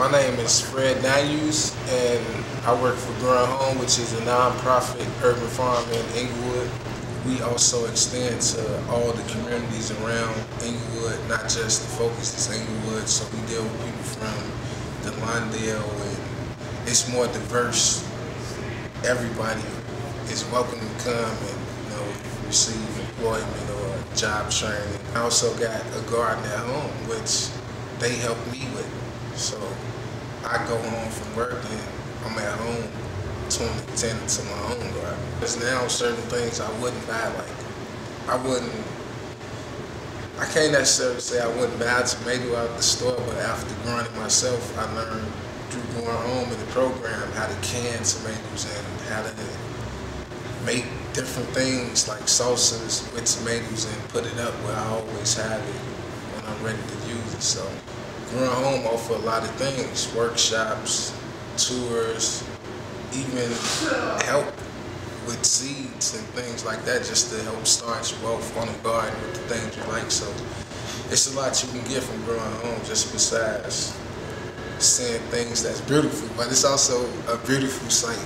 My name is Fred Daniels, and I work for Growing Home, which is a nonprofit urban farm in Englewood. We also extend to all the communities around Englewood, not just the focus is Englewood. So we deal with people from the Lawndale, and it's more diverse. Everybody is welcome to come and you know receive employment or job training. I also got a garden at home, which they help me with. So I go home from work and I'm at home tending to my own garden. There's now certain things I wouldn't buy, like I wouldn't, I can't necessarily say I wouldn't buy tomato out the store, but after growing it myself, I learned through going home in the program how to can tomatoes and how to make different things like salsas with tomatoes and put it up where I always have it when I'm ready to use it. So Growing Home offer a lot of things, workshops, tours, even help with seeds and things like that just to help start you off on the garden with the things you like. So it's a lot you can get from growing home just besides seeing things that's beautiful, but it's also a beautiful sight.